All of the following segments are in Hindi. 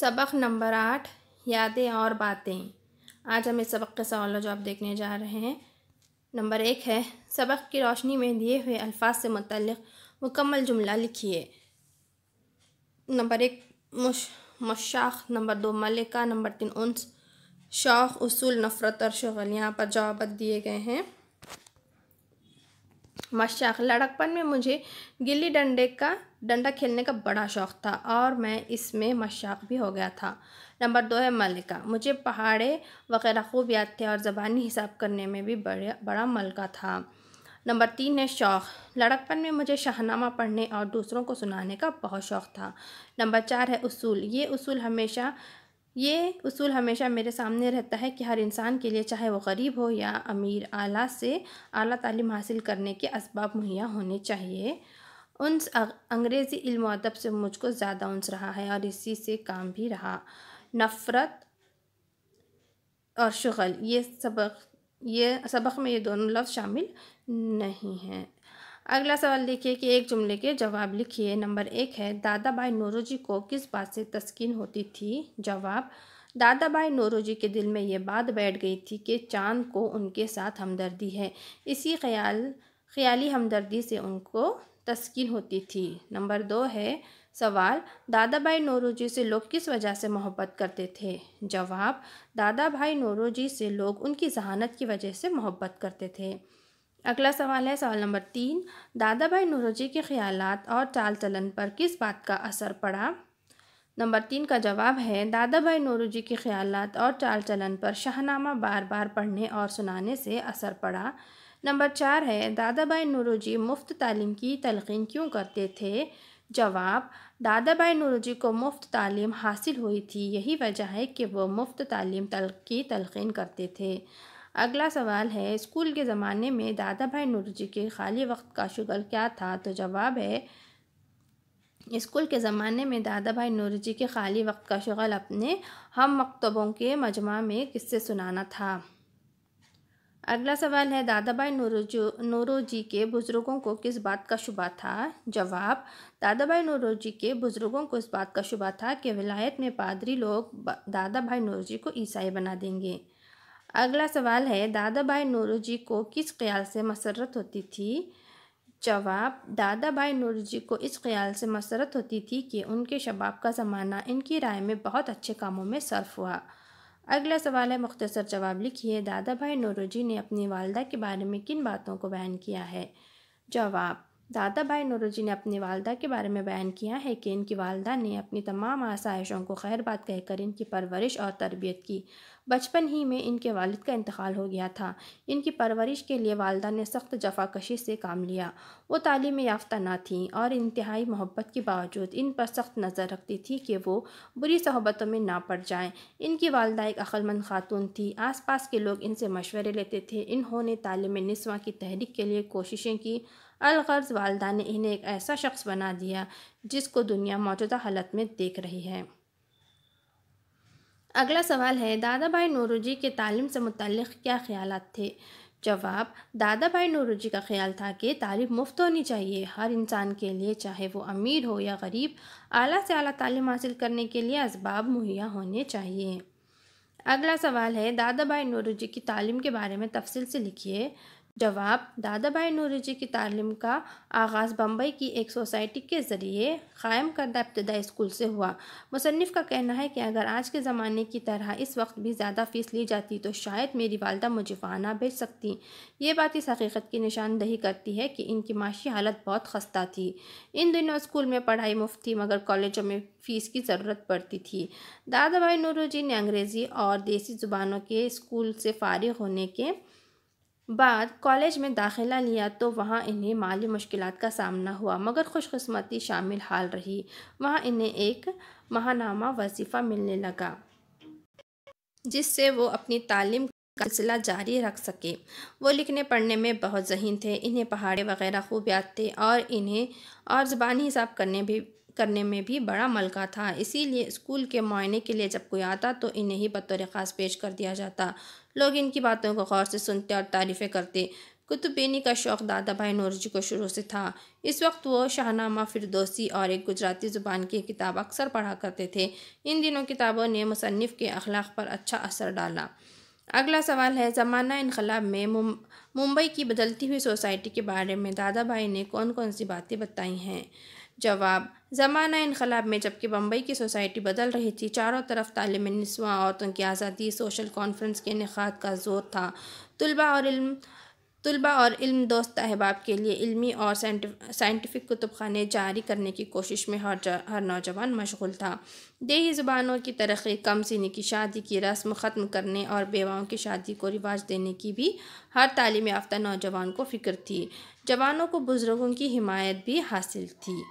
सबक नंबर आठ, यादें और बातें। आज हम इस सबक के सवाल जवाब देखने जा रहे हैं। नंबर एक है, सबक की रोशनी में दिए हुए अल्फाज से मतलब मुकम्मल जुमला लिखिए। नंबर एक, मुश, मशाख। नंबर दो, मलिका। नंबर तीन, उन्स। शौक़ उसूल, नफ़रत और शुगल। यहाँ पर जवाब दिए गए हैं। मशाक लड़कपन में मुझे गिल्ली डंडे का डंडा खेलने का बड़ा शौक़ था और मैं इसमें मशाक भी हो गया था। नंबर दो है मलिका मुझे पहाड़े वगैरह खूब याद थे और ज़बानी हिसाब करने में भी बड़े, बड़ा मलका था। नंबर तीन है शौक़। लड़कपन में मुझे शाहनामा पढ़ने और दूसरों को सुनाने का बहुत शौक़ था। नंबर चार है उसूल। ये उसूल हमेशा, ये उसूल हमेशा मेरे सामने रहता है कि हर इंसान के लिए, चाहे वो गरीब हो या अमीर, आला से आला तालीम हासिल करने के इसबाब मुहैया होने चाहिए। उन्स अंग्रेज़ी इल्म अदब से मुझको ज़्यादा उन्स रहा है और इसी से काम भी रहा। नफ़रत और शुगल, ये सबक ये सबक में ये दोनों लफ्ज़ शामिल नहीं हैं। अगला सवाल देखिए कि एक जुमले के जवाब लिखिए। नंबर एक है दादा भाई नौरोजी को किस बात से तस्कीन होती थी? जवाब दादा भाई नौरोजी के दिल में ये बात बैठ गई थी कि चाँद को उनके साथ हमदर्दी है। इसी ख्याल, ख्याली हमदर्दी से उनको तस्कीन होती थी। नंबर दो है, सवाल दादा भाई नौरोजी से लोग किस वजह से मोहब्बत करते थे? जवाब दादा भाई नौरोजी से लोग उनकी जहानत की वजह से मोहब्बत करते थे। अगला सवाल है, सवाल नंबर तीन दादा भाई नौरोजी के ख्याल और चाल चलन पर किस बात का असर पड़ा? नंबर तीन का जवाब है दादा भाई नौरोजी के ख्याल और चाल चलन पर शाहनामा बार बार पढ़ने और सुनाने से असर पड़ा। नंबर चार है दादा भाई नौरोजी मुफ़्त तालीम की तलकिन क्यों करते थे? जवाब दादा भाई नौरोजी को मुफ़्त तालीम हासिल हुई थी, यही वजह है कि वो मुफ़्त तालीम तल, की तलकिन करते थे। अगला सवाल है, स्कूल के ज़माने में दादा भाई नूरजी के खाली वक्त का शुगल क्या था? तो जवाब है, स्कूल के ज़माने में दादा भाई नूरजी के खाली वक्त का शुगल अपने हम मकतबों के मजमा में किससे सुनाना था? अगला सवाल है दादा भाई नूरोजो, नूरोजी के बुज़ुर्गों को किस बात का शुबा था? जवाब दादा भाई नूरोजी के बुज़ुर्गों को इस बात का शुबा था कि विलायत में पादरी लोग दादा भाई नूरोजी को ईसाई बना देंगे। अगला सवाल है दादा भाई नूरू जी को किस ख्याल से मसरत होती थी? जवाब दादा भाई नूरू जी को इस ख्याल से मसरत होती थी कि उनके शबाब का ज़माना इनकी राय में बहुत अच्छे कामों में सर्फ हुआ। अगला सवाल है, मुख्तसर जवाब लिखिए। दादा भाई नोरोजी ने अपनी वालदा के बारे में किन बातों को बयान किया है? जवाब दादा भाई नूरुजी ने अपनी वालदा के बारे में बयान किया है कि इनकी वालदा ने अपनी तमाम आसाइशों को खैर बात कहकर इनकी परवरिश और तरबियत की। बचपन ही में इनके वालिद का इंतकाल हो गया था। इनकी परवरिश के लिए वालदा ने सख्त जफाकशी से काम लिया। वो तालीम याफ्ता ना थी और इंतहाई मोहब्बत के बावजूद इन पर सख्त नज़र रखती थी कि वो बुरी सहबतों में ना पड़ जाएँ। इनकी वालदा एक अक्लमंद खातून थी। आस पास के लोग इनसे मशवरे लेते थे। इन्होंने तालीम नस्वा की तहरीक के लिए कोशिशें की अलगर्ज वालदा ने इन्हें एक ऐसा शख्स बना दिया, जिसको दुनिया मौजूदा हालत में देख रही है। अगला सवाल है दादा भाई नूरुजी के तालीम से मुतक़ क्या ख्याल थे? जवाब दादा भाई नूरुजी का ख्याल था कि तालीम मुफ़्त होनी चाहिए, हर इंसान के लिए, चाहे वो अमीर हो या गरीब, आला से आला तालीम हासिल करने के लिए इसबाब मुहैया होने चाहिए। अगला सवाल है दादा भाई नूरुजी की तालीम के बारे में तफसील से लिखिए। जवाब, दादा भाई नूरी की तालीम का आगाज़ बम्बई की एक सोसाइटी के ज़रिए क़ायम करदा इब्तदाई स्कूल से हुआ। मुसनफ़ का कहना है कि अगर आज के ज़माने की तरह इस वक्त भी ज़्यादा फ़ीस ली जाती तो शायद मेरी वालदा मुझे फ़ाना भेज सकती। ये बात इस हकीकत की निशानदही करती है कि इनकी माशी हालत बहुत खस्ता थी। इन दिनों स्कूल में पढ़ाई मुफ़्त थी, मगर कॉलेजों में फ़ीस की ज़रूरत पड़ती थी। दादा भाई नूरू ने अंग्रेज़ी और देसी ज़ुबानों के स्कूल से फ़ारिग होने के बाद कॉलेज में दाखिला लिया तो वहाँ इन्हें माली मुश्किल का सामना हुआ, मगर खुशकस्मती शामिल हाल रही। वहाँ इन्हें एक महानामा वजीफ़ा मिलने लगा, जिससे वो अपनी तालीम का सिलसिला जारी रख सके। वो लिखने पढ़ने में बहुत जहीन थे, इन्हें पहाड़े वगैरह खूब याद थे और इन्हें और ज़बानी हिसाब करने भी करने में भी बड़ा मलका था। इसीलिए स्कूल के मुआयने के लिए जब कोई आता तो इन्हें ही बतौर ख़ास पेश कर दिया जाता। लोग इनकी बातों को गौर से सुनते और तारीफ़ें करते। कुतुबीनी का शौक़ दादा भाई नौरजी को शुरू से था। इस वक्त वो शाहनामा फिरदौसी और एक गुजराती ज़ुबान की किताब अक्सर पढ़ा करते थे। इन दिनों किताबों ने मुसनफ़ के अखलाक पर अच्छा असर डाला। अगला सवाल है, ज़माना इनकलाब में मुंबई की बदलती हुई सोसाइटी के बारे में दादा भाई ने कौन कौन सी बातें बताई हैं? जवाब, ज़माना इनकलाब में जबकि बम्बई की सोसाइटी बदल रही थी, चारों तरफ़ तालीम नस्वा औरतों की आज़ादी, सोशल कॉन्फ्रेंस के इनका का ज़ोर था। तलबा और इल्म, तलबा और इल्म दोस्त अहबाब के लिए इल्मी और साइंटिफिक कुतुब खाने जारी करने की कोशिश में हर हर नौजवान मशगूल था। देही ज़ुबानों की तरक्की, कम सीनी की शादी की रस्म ख़त्म करने और बेवाओं की शादी को रिवाज देने की भी हर तालीम याफ्ता नौजवान को फ़िक्र थी। जवानों को बुज़ुर्गों की हिमायत भी हासिल थी।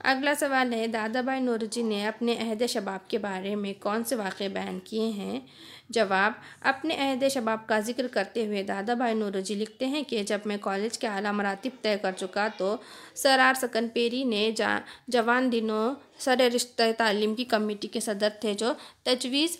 अगला सवाल है दादा भाई नूरजी ने अपने अहद शबाब के बारे में कौन से वाक़े बयान किए हैं? जवाब, अपने अहद शबाब का ज़िक्र करते हुए दादा भाई नूरजी लिखते हैं कि जब मैं कॉलेज के आला मरातब तय कर चुका तो सरार सकन पेरी ने जा, जवान दिनों सर रिश्ते तालीम की कमेटी के सदर थे जो तजवीज़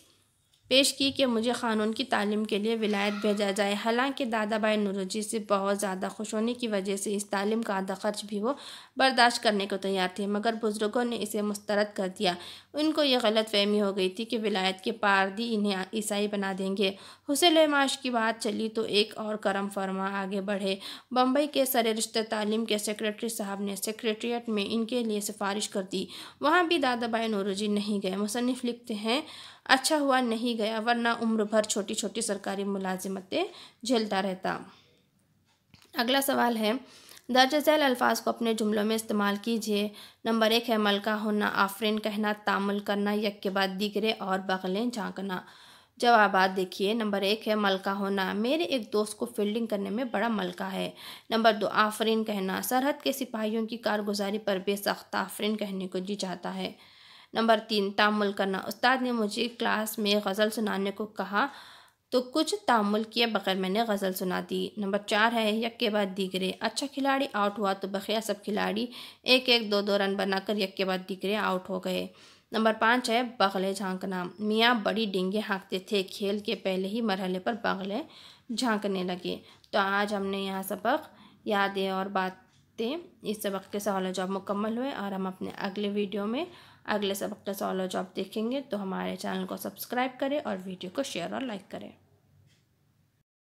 पेश की कि मुझे क़ानून की तालीम के लिए विलायत भेजा जाए। हालाँकि दादा भाई नूरजी से बहुत ज़्यादा खुश होने की वजह से इस तालीम का आधा खर्च भी वो बर्दाश्त करने को तैयार थे, मगर बुज़ुर्गों ने इसे मुस्तरद कर दिया। उनको ये गलत फहमी हो गई थी कि विलायत के पारदी इन्हें ईसाई बना देंगे। हुसैन माश की बात चली तो एक और करम फरमा आगे बढ़े। बम्बई के सर रिश्ते तालीम के सेक्रेटरी साहब ने सेक्रेटरीट में इनके लिए सिफारिश कर दी। वहाँ भी दादा भाई नूरजी नहीं गए। मुसनफ़ लिखते हैं अच्छा हुआ नहीं गया, वरना उम्र भर छोटी छोटी सरकारी मुलाजिमतें झेलता रहता। अगला सवाल है, दर्ज झैल अल्फाज को अपने जुमलों में इस्तेमाल कीजिए। नंबर एक है, मलका होना, आफरीन कहना, तामुल करना यक के बाद दिगरे और बगलें झांकना। जवाबात देखिए, नंबर एक है, मलका होना, मेरे एक दोस्त को फील्डिंग करने में बड़ा मलका है। नंबर दो, आफरीन कहना, सरहद के सिपाहियों की कारगुजारी पर बेसख्त आफरीन कहने को जी चाहता है। नंबर तीन, तामुल करना। उस्ताद ने मुझे क्लास में गज़ल सुनाने को कहा तो कुछ तामुल किए बगैर मैंने गज़ल सुना दी। नंबर चार है यक के बाद दीगरे। अच्छा खिलाड़ी आउट हुआ तो बखिया सब खिलाड़ी एक एक दो दो रन बनाकर यक के बाद दीगरे आउट हो गए। नंबर पाँच है, बगले झांकना। मियाँ बड़ी डिंगे हाँकते थे, खेल के पहले ही मरहले पर बगले झांकने लगे। तो आज हमने यहाँ सबक यादें और बातें इस सबक के सवाल जवाब मुकम्मल हुए और हम अपने अगले वीडियो में अगले सबक का सॉल्व जॉब देखेंगे तो हमारे चैनल को सब्सक्राइब करें और वीडियो को शेयर और लाइक करें।